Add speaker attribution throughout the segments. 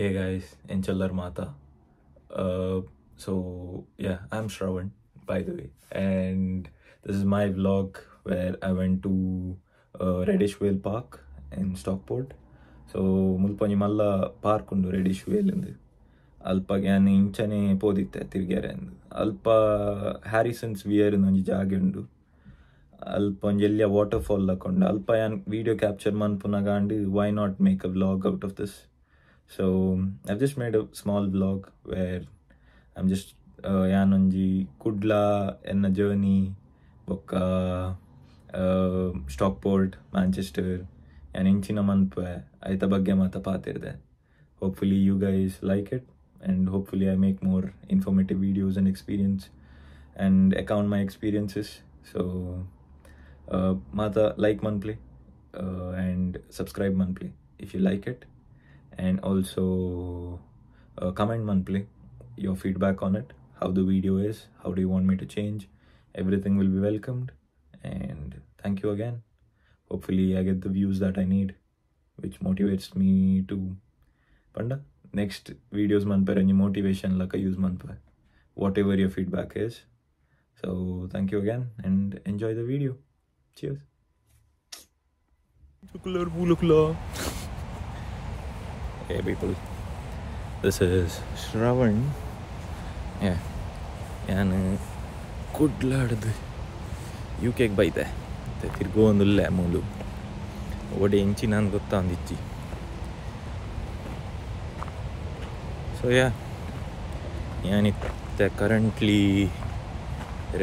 Speaker 1: Hey guys, Inshallah Mata. Uh, so yeah, I'm Shravan, by the way, and this is my vlog where I went to uh, Reddish Vale Park in Stockport. So mulpani malla park undu Reddish Vale endu. Alpa gyanne inchane podite tirgerendu. Alpa Harrison's Weir endu jagendu. Alpa jellya waterfall la konda. Alpa yan video capture man punagandi. Why not make a vlog out of this? So I've just made a small blog where I'm just uh, Yanonji Kudla and a journey, Bokka, uh, Stockport, Manchester, and Inchina China Aita Bagya Mata Hopefully, you guys like it, and hopefully, I make more informative videos and experience and account my experiences. So, uh, Mata, like Manplay uh, and subscribe Manplay if you like it and also uh, comment monthly your feedback on it. How the video is. How do you want me to change? Everything will be welcomed. And thank you again. Hopefully i get the views that i need which motivates me to. Panda next videos man per any motivation like i use man per whatever your feedback is. So thank you again and enjoy the video. Cheers Hey people, this is Shravan. Yeah, ഞാൻ ಕುಡ್ಲಾಡ್ದು you ಕೆಗೆ ಬೈತೆ ತಿರ್ಗೋ ಒಂದಿಲ್ಲ ಮೂಲು ಒಡೆ ಇಂಚಿ ನಾನು ಗೊತ್ತಾಂದಿಚ್ಚಿ so yeah ഞാനിത്തെ currently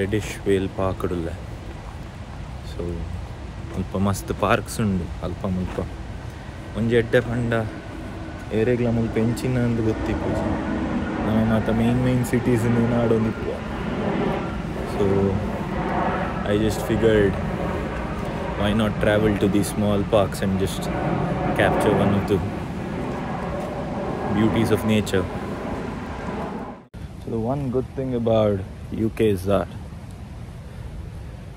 Speaker 1: reddish veil ಪಾಕಡುಲ್ಲ so ಅಲ್ಪ ಮಸ್ತ್ parks ಉಂಡು ಅಲ್ಪ ಮುಲ್ಪ ಒಂಜಿ ಎಡ್ಡೆ ಪಂಡ ఏరియాకి మమ్మల్ని పెంచినందు గుర్తిపోయి మాత మెయిన్ మెయిన్ సిటీస్ నాడు నిప్పు why not travel to these small parks and just capture one of the beauties of nature. So the one good thing about uk is that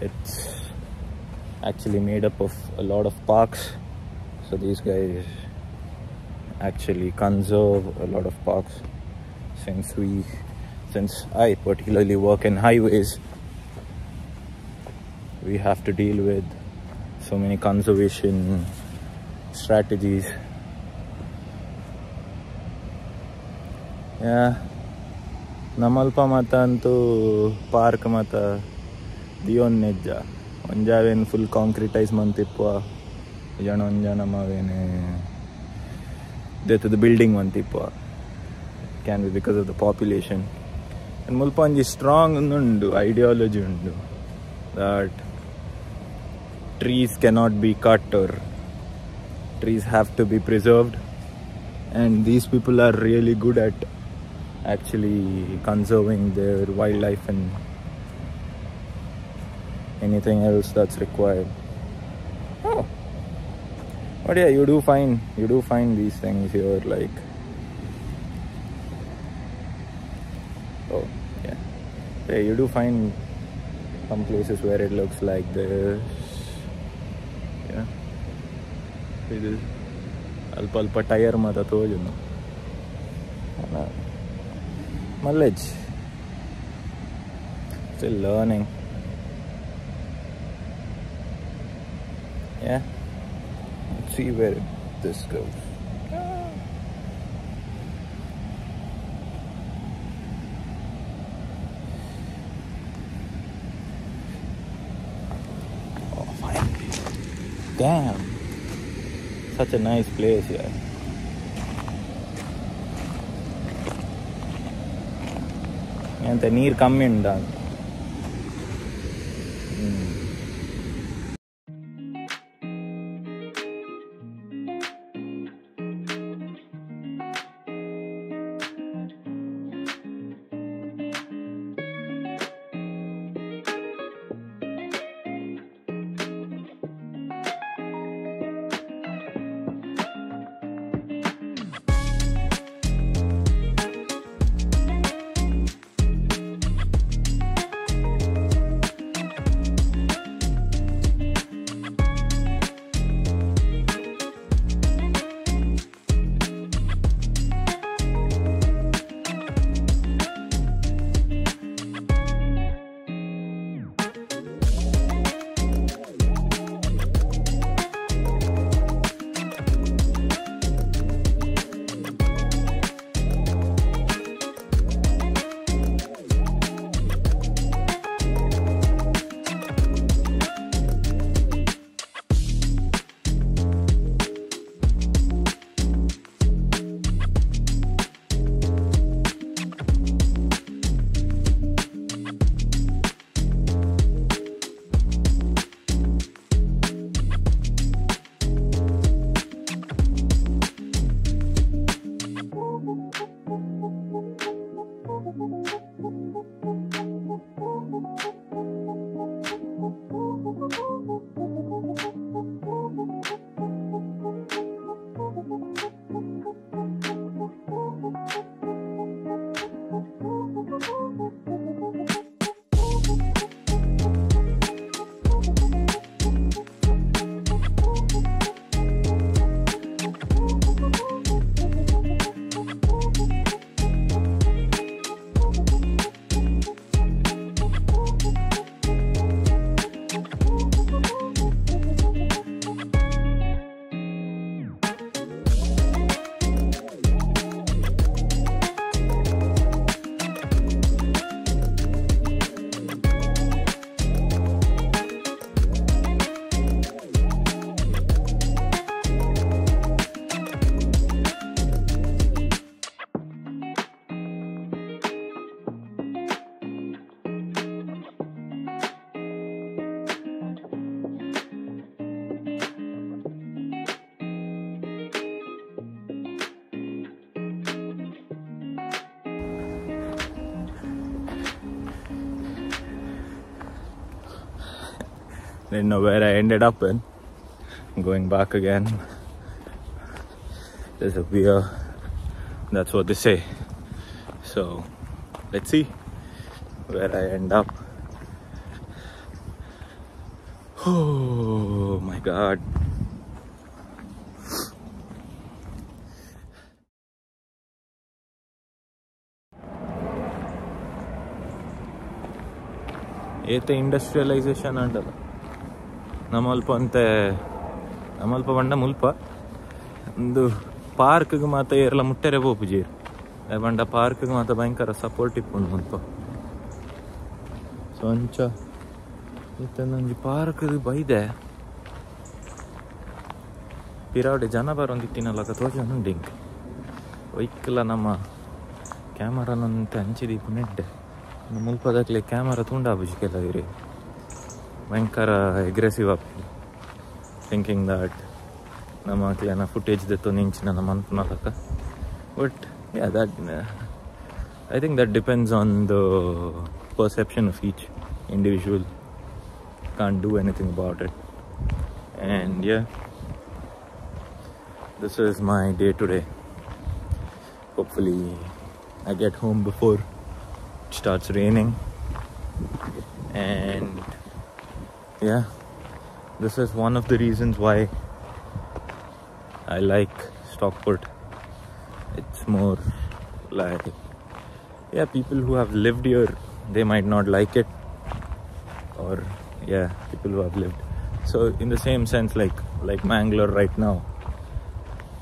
Speaker 1: it's actually made up of a lot of parks. So these guys actually conserve a lot of parks since we since I particularly work in highways we have to deal with so many conservation strategies yeah ನಮ್ಮಲ್ಪ ಮತ ಅಂತೂ park ಮತ ದಿಯೋನ್ ನೆಜ್ಜ ಒಂಜಾವೇನು full ಕಾಂಕ್ರಿಟೈಸ್ ಮಂತಿಪ್ಪುವ ಜನ ಒಂಜನ ಮಾವೇನೆ due to the building vantipu can be because of the population and mulpanji strong unnundu ideology undu that trees cannot be cut or trees have to be preserved and these people are really good at actually conserving their wildlife and anything else that's required. Oh but yeah, you do find you do find these things here, like oh yeah, yeah, you do find some places where it looks like this. Yeah, it is. ಅಲ್ಪ ಅಲ್ಪ tyre ಮಾತ ತೋಜುನು knowledge. Still learning. Yeah. See where this goes. Oh, finally. Damn. Such a nice place here. And the near coming down. Didn't know where I ended up in. Going back again. There's a beer. That's what they say. So let's see where I end up. Oh my god. ये तो industrialisation अंटर ನಮ್ಮಲ್ಪ ಅಂತೆ ನಮ್ಮಲ್ಪ ಬಂಡ ಮುಲ್ಪ. ಒಂದು ಪಾರ್ಕ್ಗೆ ಮಾತ ಏರೆಲ್ಲ, ಮುಟ್ಟೆರೆ ಪೋಪುಜಿ ಬಂಡ ಪಾರ್ಕ್ಗೆ ಮಾತ ಭಯಂಕರ ಸಪೋರ್ಟ್ ಇಪ್ಪುಂಡು ಮುಲ್ಪ. ಸೊ ಅಂಚ ಪಾರ್ಕ್ ಬೈದೆ. ಪಿರಾವಡೆ ಜನ ಬರೋಂದಿಟ್ಟಿನಲ್ಲ ತೋಜನುಂಡು ಡಿಂಕ್. ಒಯ್ಕಲ್ಲ ನಮ್ಮ ಕ್ಯಾಮರಾನಂತೆ ಹಂಚಿದೀಪ ನೆಡ್ಡೆ. ಮುಲ್ಪದಾಗ್ಲಿ ಕ್ಯಾಮರಾ ತುಂಡ ಆಪುಜಿ ಕೆಲವಿರಿ. ಭಯಂಕರ ಅಗ್ರೆಸಿವ್ ಆಪುಜಿ ಥಿಂಕಿಂಗ್ ದಟ್ ನಮ್ಮ ಕ್ಲಿಯನ ಫುಟೇಜ್ ದೆತ್ತು ನಿಂಚಿನ ನಮ್ಮ ಅನ್ಪುನಲಕ but yeah that I think that depends on the perception of each individual can't do anything about it and yeah this is my day today hopefully i get home before it starts raining and yeah this is one of the reasons why i like stockport it's more like yeah people who have lived here they might not like it or yeah people who have lived so in the same sense like like mangalore right now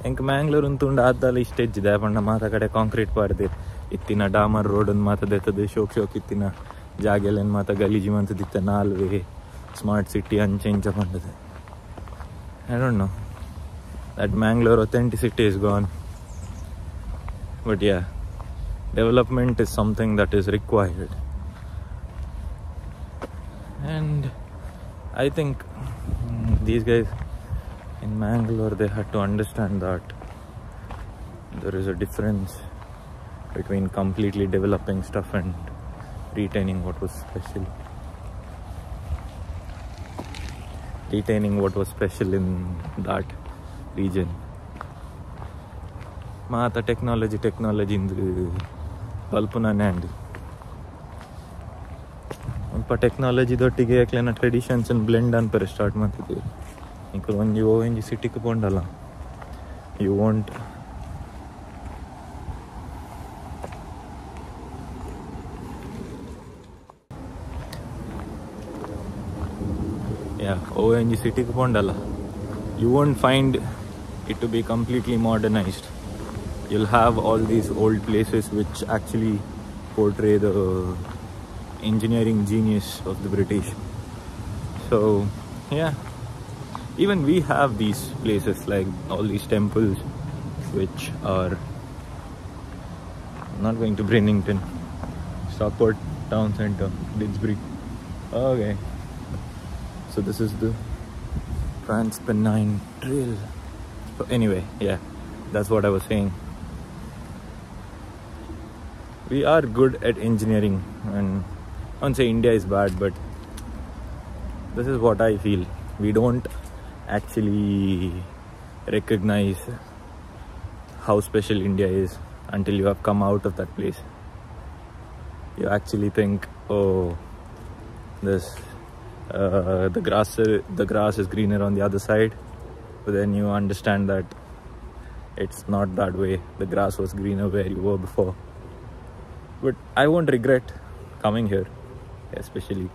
Speaker 1: ಎಂಕ್ ಮ್ಯಾಂಗ್ಳೂರ್ ಅಂತುಂಡು ಆದ್ದಲ್ಲ ಇಷ್ಟ ಹೆಜ್ಜಿದೆ ಪಂಡ ಮಾತ ಕಡೆ concrete ಪಾರ್ದೆ ಇತ್ತಿನ ಡಾಮರ್ road ಒಂದು ಮಾತ ದೆತ್ತದು ಶೋಕ್ ಶೋಕ್ ಇತ್ತಿನ ಜಾಗೆಲ್ಲ ಮಾತ ಗಲೀಜಿ ಮಂತ ದಿತ್ತ ನಾಲ್ವೇ ಸ್ಮಾರ್ಟ್ ಸಿಟಿ ಅಂಚೆ ಇಂಚ ಪಂಡದೆ I don't know that Mangalore authenticity is gone but yeah development is something that is required and i think mm, these guys in mangalore they had to understand that there is a difference between completely developing stuff and retaining what was special Retaining what was special in that region. ಮಾತ technology technology ಇಂದು ಕಲ್ಪನಾನೇ ಅಂಡಿ ಸ್ವಲ್ಪ ಟೆಕ್ನಾಲಜಿದೊಟ್ಟಿಗೆ ಯಾಕ್ಲೇನ traditions blend ಅನ್ಪರೆ start ಮಾಡ್ತಿದ್ದೀವಿ. ಈಗ ಒಂಜಿ ಓ ಒಂಜಿ ಸಿಟಿಗೆ ಪೋಂಡಲ್ಲ you want Yeah, ONG city Pondala, you won't find it to be completely modernized. You'll have all these old places which actually portray the engineering genius of the British. So, yeah, even we have these places like all these temples which are not going to Brinnington, Stockport town center, Didsbury. Okay so this is the Transpennine Trail. So anyway, yeah, that's what I was saying. We are good at engineering and I won't say India is bad but this is what I feel. We don't actually recognize how special India is until you have come out of that place. You actually think oh this uh, the grass the grass is greener on the other side but then you understand that it's not that way the grass was greener where you were before but I won't regret coming here, especially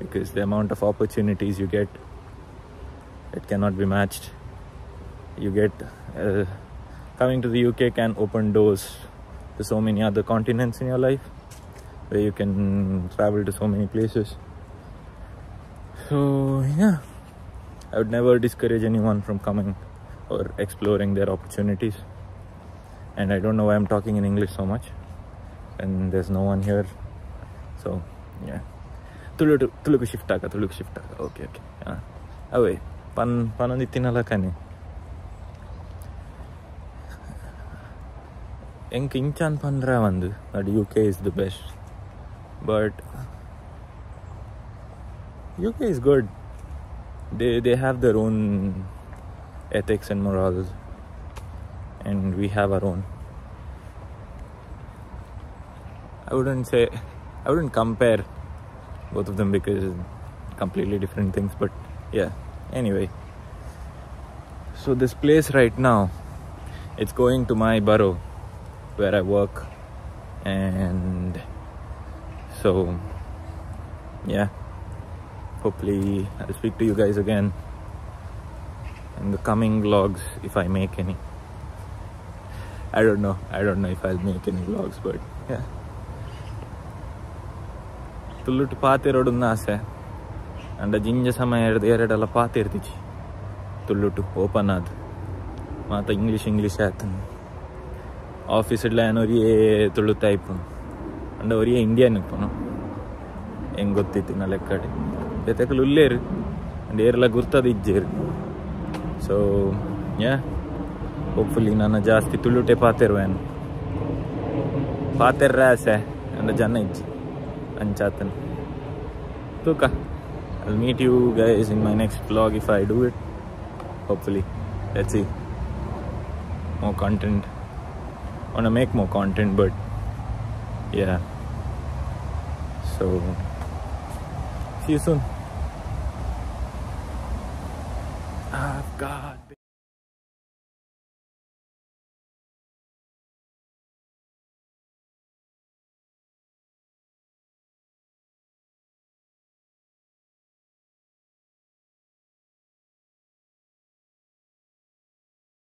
Speaker 1: because the amount of opportunities you get, it cannot be matched. You get uh, coming to the UK can open doors to so many other continents in your life, where you can travel to so many places So yeah, I would never discourage anyone from coming or exploring their opportunities. And I don't know why I'm talking in English so much and there's no one here so yeah Tulu Tuluku shift ಆಗ ತುಳುಕು shift ಆಗ okay okay ಹಾಂ ಅವೇ ಪನ್ ಪನ್ನೊಂದು ತಿನ್ನಲ್ಲ ಕನೆ ಎಂಕ್ Incheon ಪಂದ್ರ ಒಂದು that you K is the best but UK is good. They they have their own ethics and morals, and we have our own. I wouldn't say I wouldn't compare both of them because completely different things. But yeah, anyway. So this place right now, it's going to my borough, where I work, and so yeah hopefully I'll speak to you guys again in the coming vlogs if I make any I don't know I don't know if I'll make any vlogs but yeah ತುಲ್ಲುಟ್ಟು ಪಾತಿರೋಡನ್ನ ಆಸೆ ಅಂಡ ಜಿಂಜ ಸಮಯ ಎರಡು ಎರಡೆಲ್ಲ ಪಾತಿರ್ತಿಜಿ ತುಲ್ಲುಟ್ಟು open ಆದ ಮಾತ English English ಆಯ್ತು office ಇಡ್ಲಾನು ಅವರಿಗೆ ತುಳುತ್ತಾಯ್ಪು ಅಂಡ ಅವರಿಗೆ ಇಂಡಿಯನ್ ಇಪ್ಪನು ಹೆಂಗೆ ಗೊತ್ತಿತ್ತು ನಾ ಲೆಕ್ಕಡೆ ಜೊತೆಗಳು ಉಲ್ಲೇರು ಅಂಡ್ ಏರೆಲ್ಲ ಗುರ್ತದ ಇಜ್ಜೇರು ಸೊ ಯಾ ಹೋಪ್ಫುಲಿ ನಾನು ಜಾಸ್ತಿ ತುಳುಟೆ ಪಾತಿರುವೇನು ಪಾತಿರ್ರೆ ಆಸೆ ಅಂಡ ಜನ ಇಜ್ಜಿ ಅಂಚಾತನ್ ತೂಕ I'll meet you guys in my next vlog if I do it. Hopefully. Let's see. More content. Wanna make more content, but yeah. So see you soon. Ah, God.